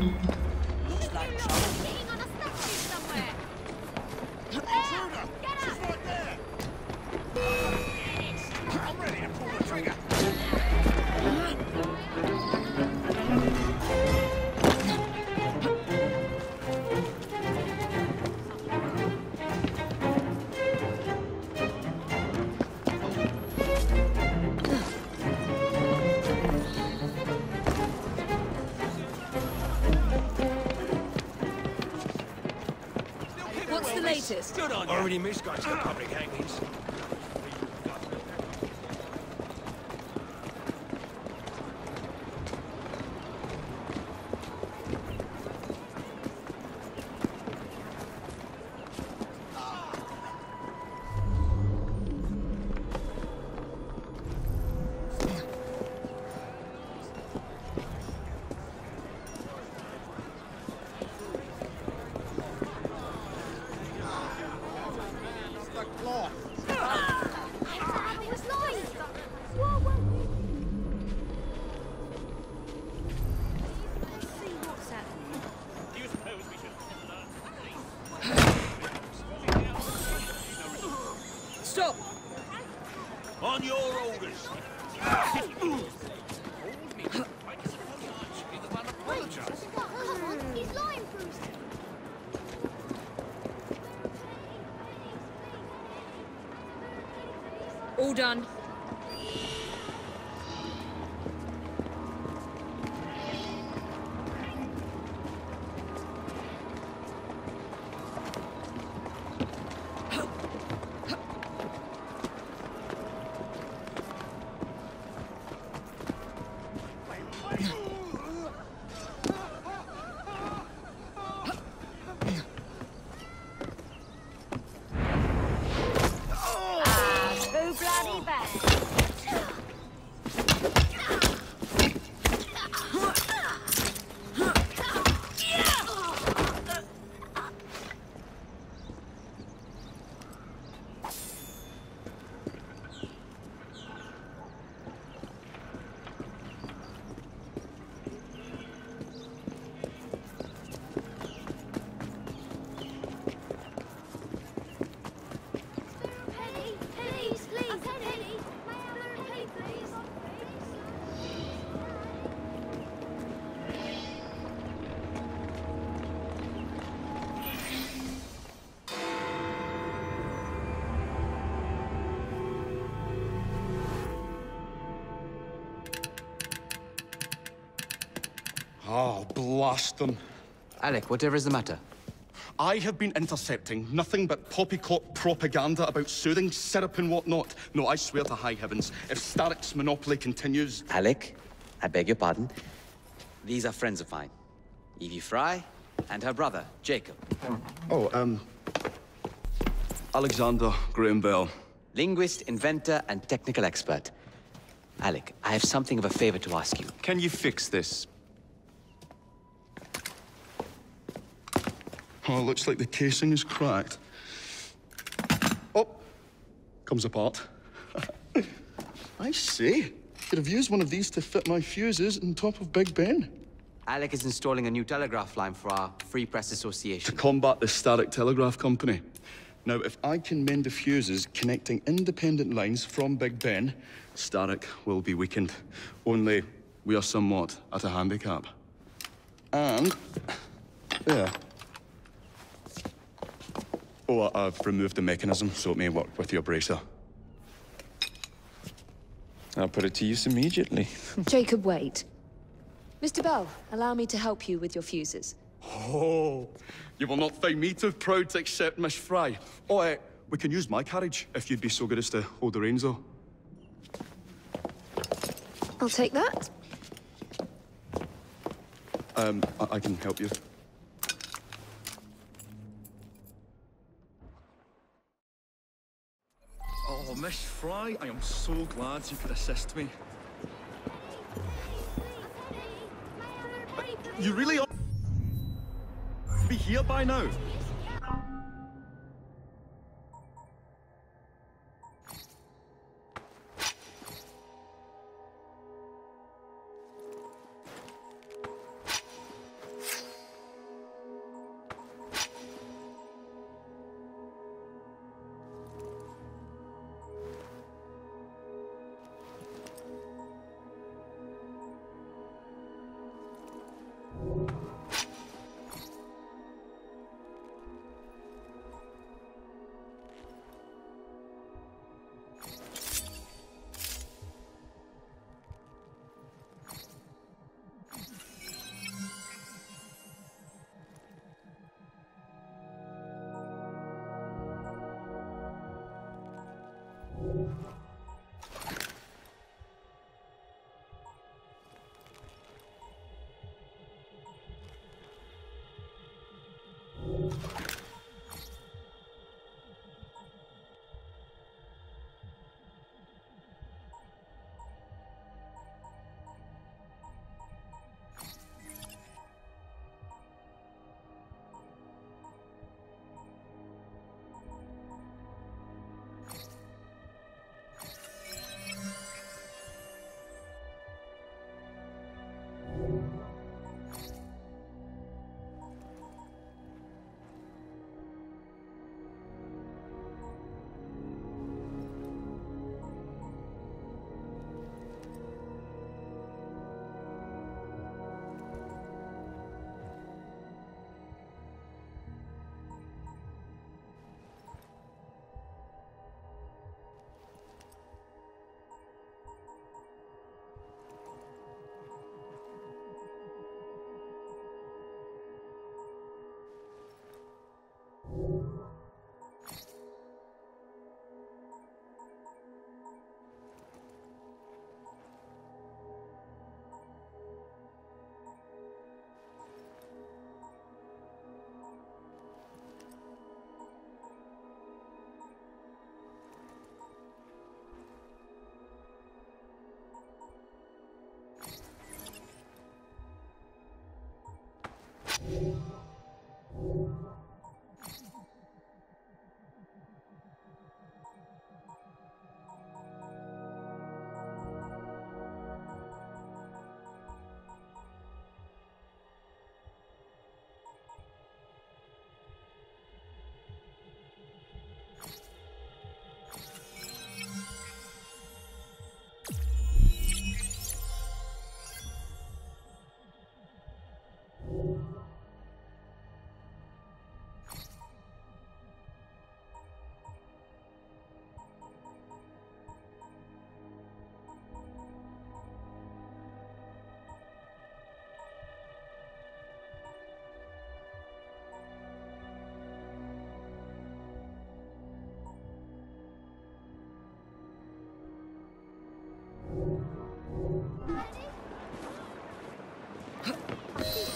Looks What's? Good on you. Already misguided the public hangings. All done. Oh, blast them. Alec, whatever is the matter? I have been intercepting nothing but poppycock propaganda about soothing syrup and whatnot. No, I swear to high heavens, if Starrick's monopoly continues... Alec, I beg your pardon. These are friends of mine. Evie Fry and her brother, Jacob. Oh, um... Alexander Graham Bell. Linguist, inventor, and technical expert. Alec, I have something of a favor to ask you. Can you fix this? Oh, it looks like the casing is cracked. Oh, comes apart. I see. Could have used one of these to fit my fuses on top of Big Ben. Alec is installing a new telegraph line for our Free Press Association. To combat the Starrick Telegraph Company. Now, if I can mend the fuses connecting independent lines from Big Ben, Starrick will be weakened. Only we are somewhat at a handicap. And... there. Oh, I- I've removed the mechanism so it may work with your bracer. I'll put it to use immediately. Jacob, wait. Mr. Bell, allow me to help you with your fuses. Oh, you will not find me too proud to accept Miss Fry. Oh, uh, we can use my carriage if you'd be so good as to hold the reins, though. I'll take that. Um, I, I can help you. Miss Fry, I am so glad you could assist me. You really ought to be here by now.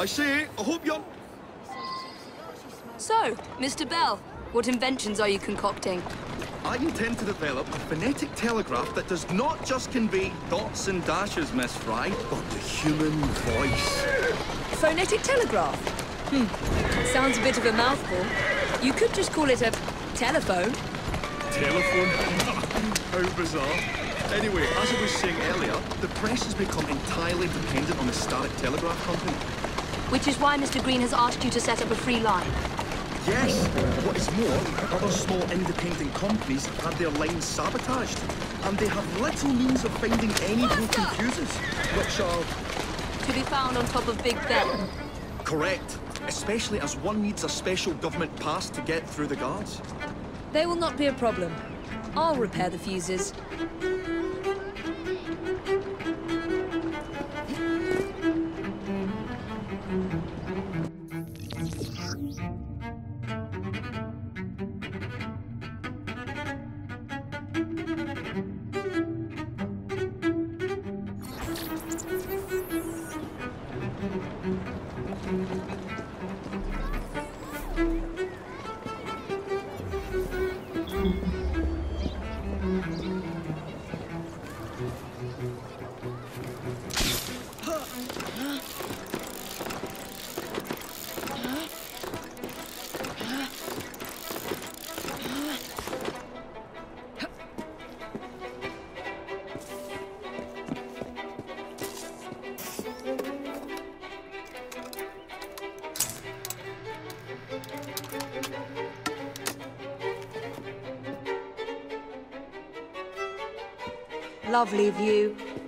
I see. I hope you're... So, Mr. Bell, what inventions are you concocting? I intend to develop a phonetic telegraph that does not just convey dots and dashes, Miss Fry, but the human voice. Phonetic telegraph? Hmm. Sounds a bit of a mouthful. You could just call it a telephone. Telephone? How bizarre. Anyway, as I was saying earlier, the press has become entirely dependent on the Starrick Telegraph Company. Which is why Mr. Green has asked you to set up a free line. Yes! What is more, other small independent companies have had their lines sabotaged. And they have little means of finding any broken fuses, which are To be found on top of Big Ben. correct. Especially as one needs a special government pass to get through the guards. They will not be a problem. I'll repair the fuses. Lovely view.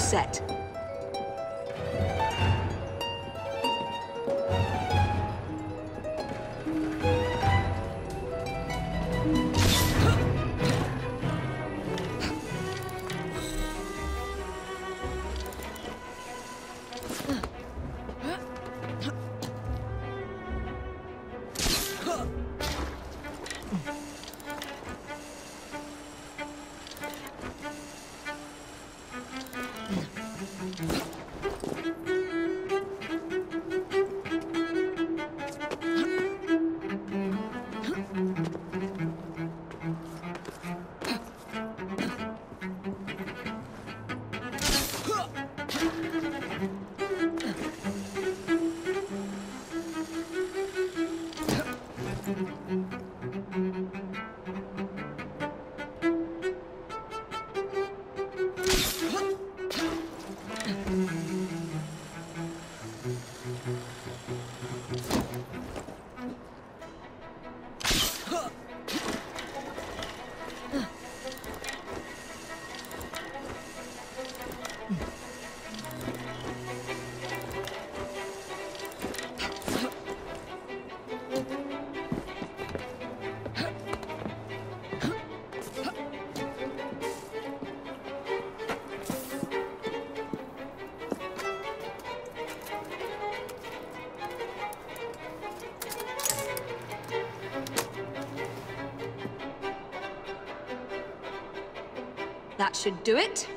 set. That should do it.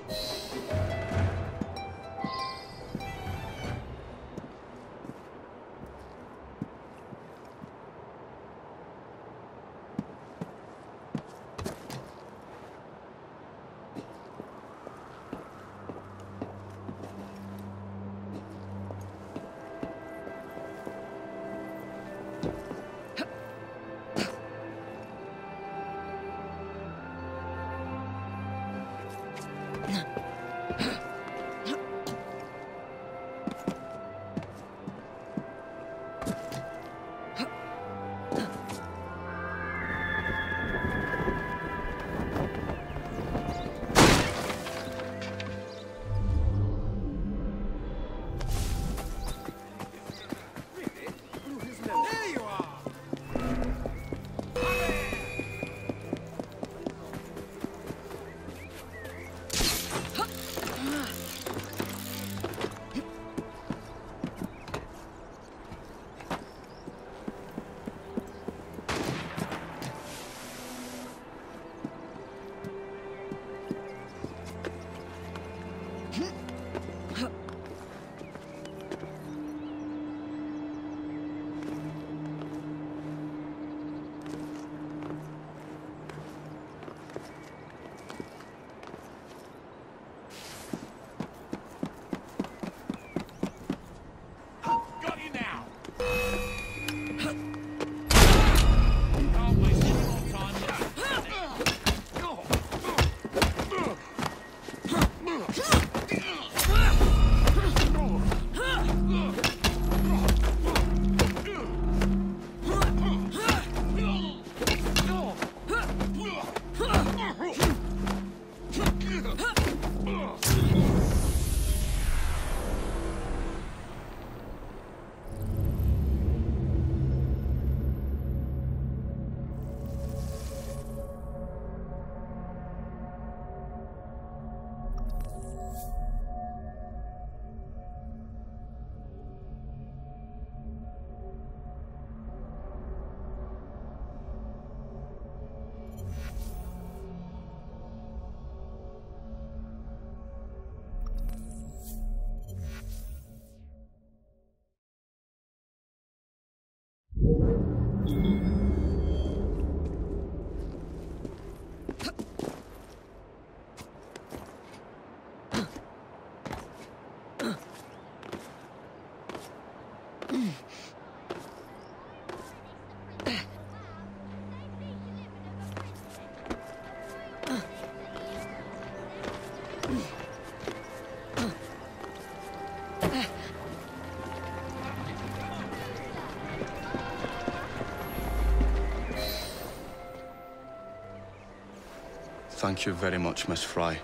Thank you very much, Miss Fry.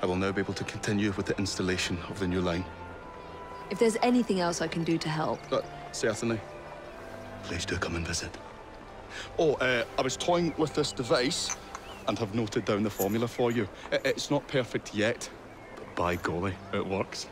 I will now be able to continue with the installation of the new line. If there's anything else I can do to help... Uh, certainly. Please do come and visit. Oh, uh, I was toying with this device and have noted down the formula for you. It's not perfect yet, but by golly, it works.